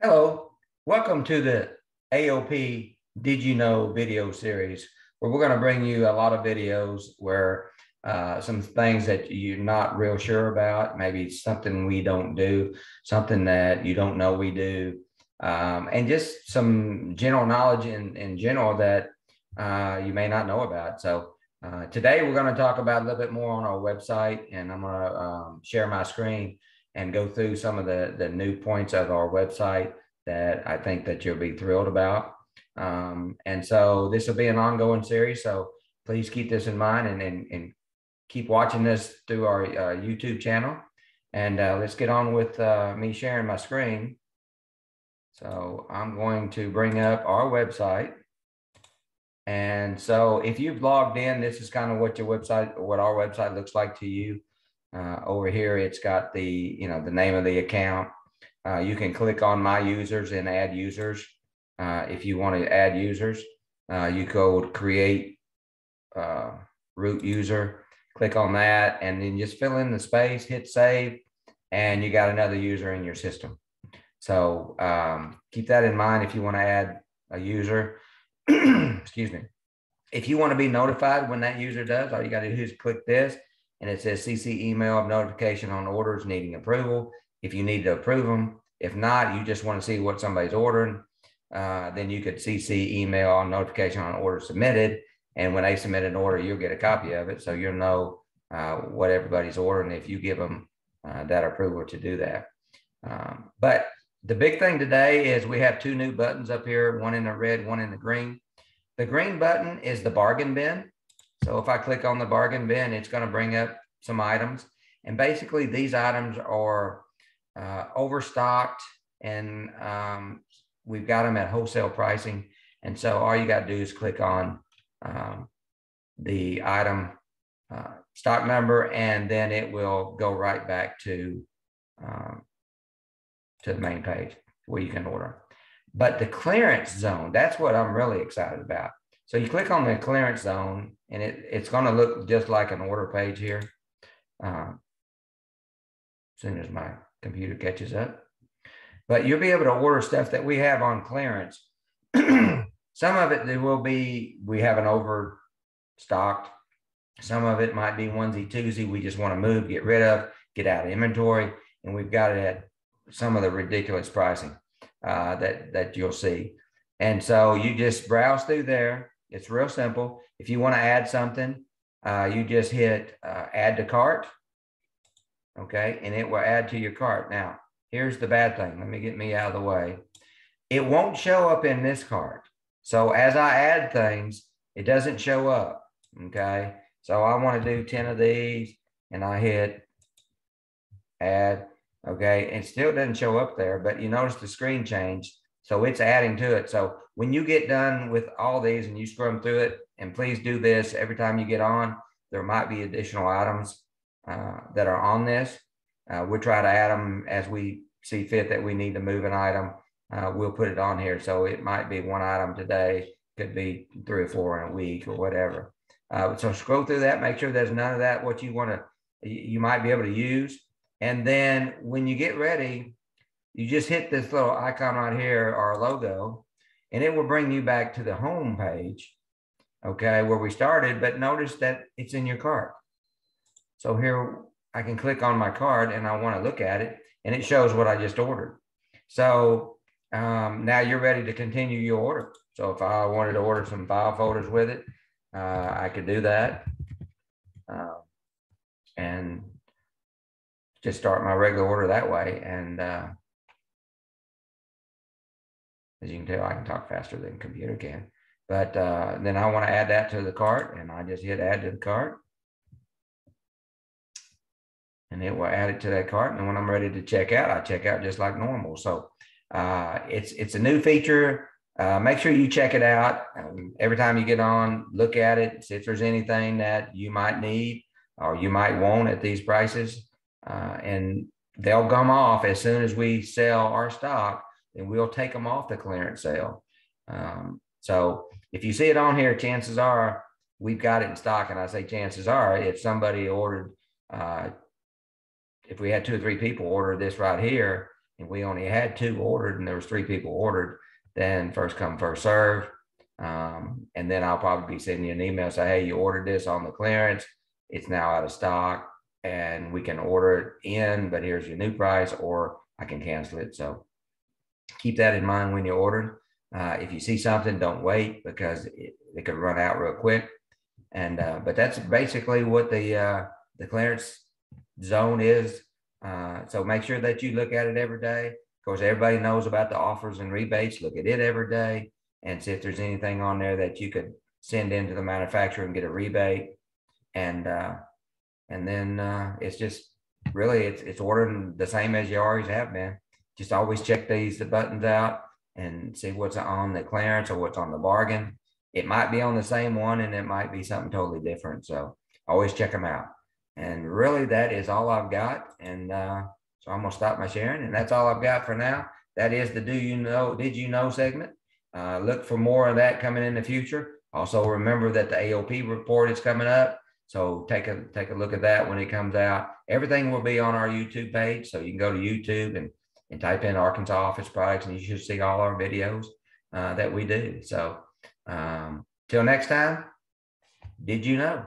Hello, welcome to the AOP Did You Know video series, where we're going to bring you a lot of videos where uh, some things that you're not real sure about, maybe something we don't do, something that you don't know we do, um, and just some general knowledge in, in general that uh, you may not know about. So uh, today we're going to talk about a little bit more on our website, and I'm going to um, share my screen and go through some of the, the new points of our website that I think that you'll be thrilled about. Um, and so this will be an ongoing series. So please keep this in mind and, and, and keep watching this through our uh, YouTube channel. And uh, let's get on with uh, me sharing my screen. So I'm going to bring up our website. And so if you've logged in, this is kind of what your website, what our website looks like to you. Uh, over here, it's got the, you know, the name of the account. Uh, you can click on my users and add users. Uh, if you want to add users, uh, you go create uh, root user, click on that, and then just fill in the space, hit save, and you got another user in your system. So um, keep that in mind if you want to add a user. excuse me. If you want to be notified when that user does, all you got to do is click this and it says CC email of notification on orders needing approval. If you need to approve them, if not, you just want to see what somebody's ordering, uh, then you could CC email on notification on order submitted. And when they submit an order, you'll get a copy of it. So you'll know uh, what everybody's ordering if you give them uh, that approval to do that. Um, but the big thing today is we have two new buttons up here, one in the red, one in the green. The green button is the bargain bin. So if I click on the bargain bin, it's going to bring up some items. And basically these items are uh, overstocked and um, we've got them at wholesale pricing. And so all you got to do is click on um, the item uh, stock number, and then it will go right back to um, to the main page where you can order. But the clearance zone, that's what I'm really excited about. So you click on the clearance zone and it, it's going to look just like an order page here. Uh, as soon as my computer catches up. But you'll be able to order stuff that we have on clearance. Some of it there will be, we have an overstocked. Some of it might be onesie twosie. We just want to move, get rid of, get out of inventory. And we've got it at some of the ridiculous pricing uh, that that you'll see. And so you just browse through there. It's real simple. If you want to add something, uh, you just hit uh, add to cart. Okay, and it will add to your cart. Now, here's the bad thing. Let me get me out of the way. It won't show up in this cart. So as I add things, it doesn't show up. Okay, so I want to do 10 of these and I hit add Okay. It still doesn't show up there, but you notice the screen changed. So it's adding to it. So when you get done with all these and you scrum through it, and please do this every time you get on, there might be additional items uh, that are on this. Uh, we'll try to add them as we see fit that we need to move an item. Uh, we'll put it on here. So it might be one item today, could be three or four in a week or whatever. Uh, so scroll through that, make sure there's none of that what you want to, you might be able to use. And then when you get ready, you just hit this little icon right here, our logo, and it will bring you back to the home page, okay, where we started. But notice that it's in your cart. So here I can click on my card and I want to look at it, and it shows what I just ordered. So um, now you're ready to continue your order. So if I wanted to order some file folders with it, uh, I could do that. Uh, and just start my regular order that way. And uh, as you can tell, I can talk faster than computer can. But uh, then I want to add that to the cart and I just hit add to the cart. And it will add it to that cart. And when I'm ready to check out, I check out just like normal. So uh, it's, it's a new feature. Uh, make sure you check it out. Um, every time you get on, look at it, see if there's anything that you might need or you might want at these prices uh, and they'll come off as soon as we sell our stock, then we'll take them off the clearance sale. Um, so if you see it on here, chances are we've got it in stock. And I say chances are if somebody ordered uh, if we had two or three people order this right here, and we only had two ordered, and there was three people ordered, then first come first serve. Um, and then I'll probably be sending you an email say, hey, you ordered this on the clearance. It's now out of stock, and we can order it in, but here's your new price, or I can cancel it. So keep that in mind when you order. Uh, if you see something, don't wait because it, it could run out real quick. And uh, but that's basically what the uh, the clearance zone is. Uh, so make sure that you look at it every day. Of course, everybody knows about the offers and rebates. Look at it every day and see if there's anything on there that you could send into the manufacturer and get a rebate. And uh, and then uh, it's just really it's it's ordering the same as you always have been. Just always check these the buttons out and see what's on the clearance or what's on the bargain. It might be on the same one and it might be something totally different. So always check them out. And really, that is all I've got. And uh, so I'm going to stop my sharing. And that's all I've got for now. That is the Do You Know, Did You Know segment. Uh, look for more of that coming in the future. Also, remember that the AOP report is coming up. So take a take a look at that when it comes out. Everything will be on our YouTube page. So you can go to YouTube and, and type in Arkansas Office Products and you should see all our videos uh, that we do. So um, till next time, did you know?